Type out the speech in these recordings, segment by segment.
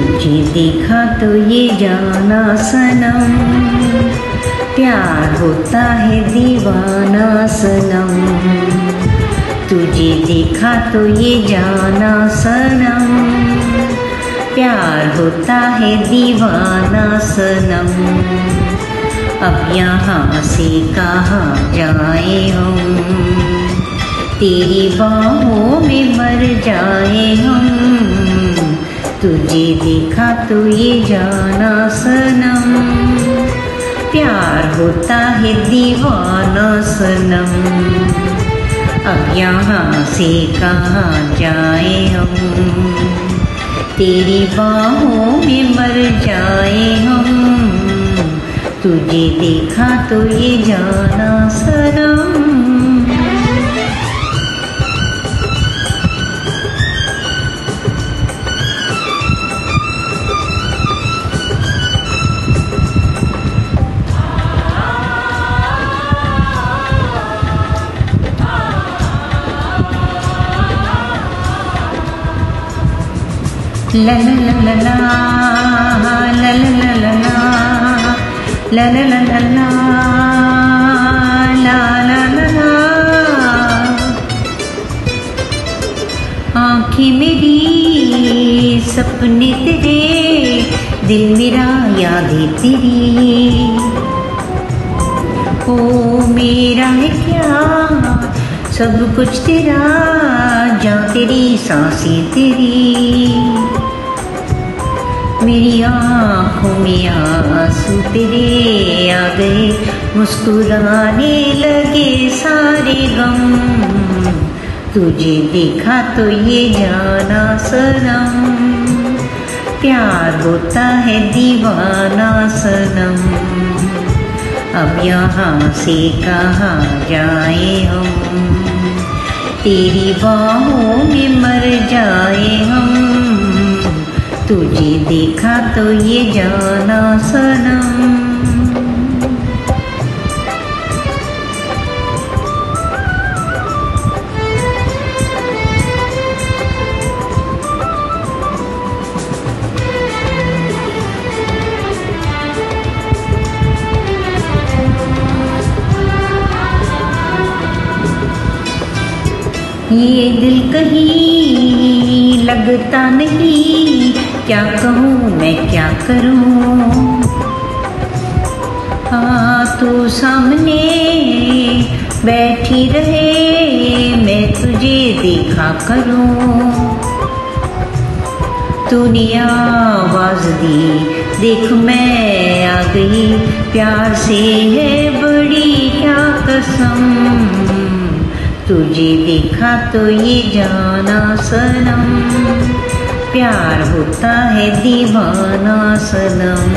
तुझे देखा तो ये जाना सनम। प्यार होता है दीवाना सनम। तुझे देखा तो ये जाना सनम। प्यार होता है दीवाना सनम। अब यहाँ से कहाँ जाए हम? तेरी बाहों में मर जाए हम। तुझे देखा तो ये जाना सनम प्यार होता है दीवाना सनम अब यहाँ से कहाँ जाए हम? तेरी बाहों में मर जाए हम। तुझे देखा तो ये जाना सनम आँखें मेरी सपने तेरे दिल मेरा यादें तेरी ओ मेरा है क्या सब कुछ तेरा जा तेरी साँसें तेरी आँखों में आँसू तेरे आ गए। मुस्कुराने लगे सारे गम। तुझे देखा तो ये जाना सनम। प्यार होता है दीवाना सनम। अब यहाँ से कहाँ जाए हम? तेरी बाहों तुझे देखा तो ये जाना सनम। ये दिल कहीं लगता नहीं। क्या कहूँ, मैं क्या करूँ? हाँ तो सामने बैठी रहे, मैं तुझे देखा करूँ। तूने आवाज़ दी, देख मैं आ गई, प्यार से है बड़ी क्या कसम? तुझे देखा तो ये जाना सनम। प्यार होता है दीवाना सनम।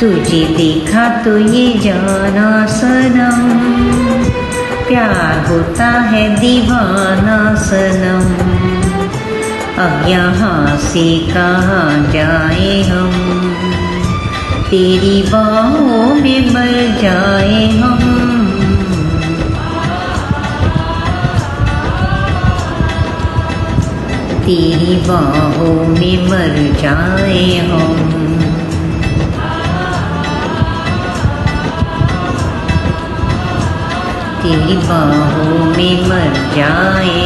तुझे देखा तो ये जाना सनम। प्यार होता है दीवाना सनम। अब यहाँ से कहाँ जाए हम? तेरी बाहों में मर जाए हम। तेरी बाहों में मर जाए हम। तेरी बाहों में मर जाए